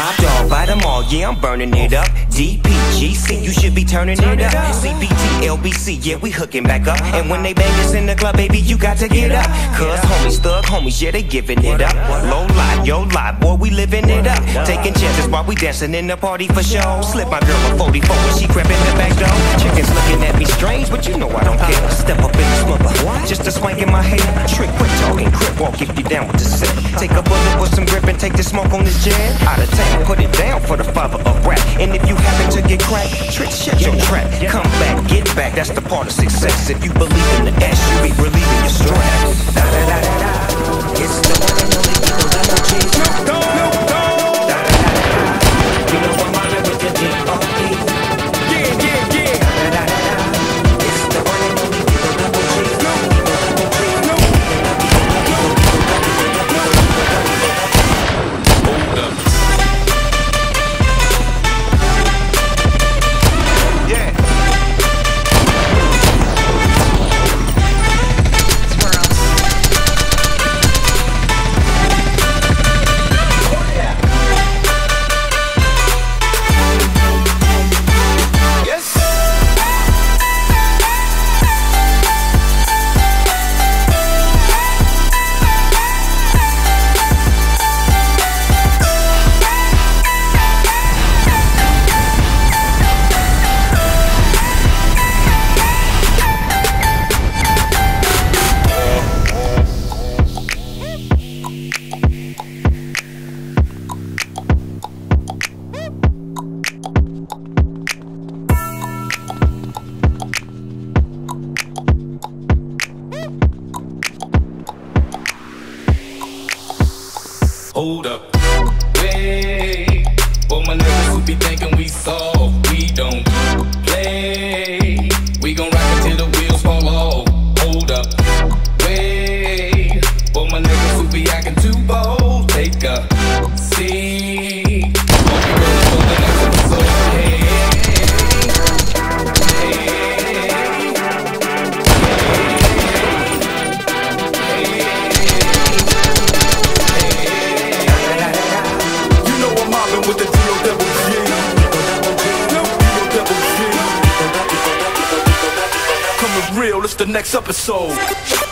Top dog by them all, yeah, I'm burning it up. DPGC, you should be turning it up. CPT, LBC, yeah, we hooking back up. And when they bang us in the club, baby, you got to get up. Cuz homies, thug homies, yeah, they giving it up. Low lie, yo lie, boy, we living it up. Taking chances while we dancing in the party for show. Slip my girl a 44 when she crept in the back door. Chickens looking at me strange, but you know I don't care. Step up in the smother, just a swank in my hair. Trick, quit talking, crip walk if you down with the set. Take a bullet with some grip and take the smoke on this jet. Out of town, put it down for the father of rap. And if you happen to get cracked, trick, shut your trap. Come back, get back, that's the part of success. If you believe in the S, you be relieving your stress. da da da da da It's the one Hold up. Wait. For my niggas who be thinking we soft, we don't play. We gon' rock until the wheels fall off. Hold up. Wait. For my niggas who be acting too bold, real, it's the next episode.